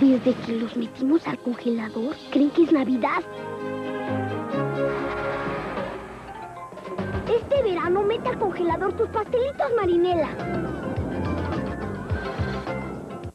Desde que los metimos al congelador, creen que es Navidad. Este verano mete al congelador tus pastelitos marinela.